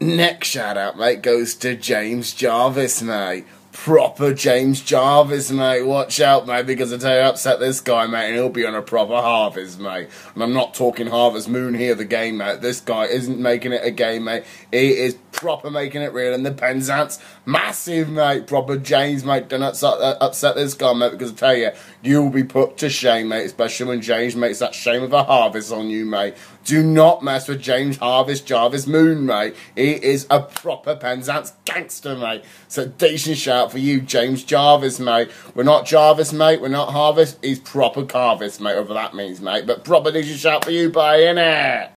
Next shout out, mate, goes to James Jarvis, mate proper James Jarvis, mate. Watch out, mate, because I tell you, upset this guy, mate, and he'll be on a proper harvest, mate. And I'm not talking Harvest Moon here, the game, mate. This guy isn't making it a game, mate. He is proper making it real. And the Penzance, massive, mate. Proper James, mate. Don't upset, uh, upset this guy, mate, because I tell you, you'll be put to shame, mate. Especially when James makes that shame of a harvest on you, mate. Do not mess with James Harvest Jarvis Moon, mate. He is a proper Penzance gangster, mate. So decent shout for you, James Jarvis, mate. We're not Jarvis, mate. We're not Harvest. He's proper Carvis, mate, whatever that means, mate. But proper decent shout for you, bye, innit?